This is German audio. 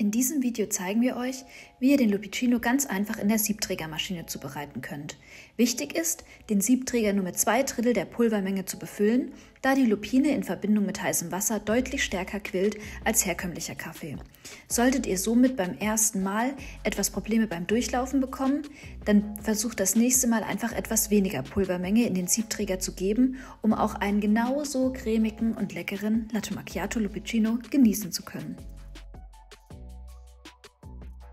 In diesem Video zeigen wir euch, wie ihr den Lupicino ganz einfach in der Siebträgermaschine zubereiten könnt. Wichtig ist, den Siebträger nur mit zwei Drittel der Pulvermenge zu befüllen, da die Lupine in Verbindung mit heißem Wasser deutlich stärker quillt als herkömmlicher Kaffee. Solltet ihr somit beim ersten Mal etwas Probleme beim Durchlaufen bekommen, dann versucht das nächste Mal einfach etwas weniger Pulvermenge in den Siebträger zu geben, um auch einen genauso cremigen und leckeren Latte Macchiato Lupicino genießen zu können.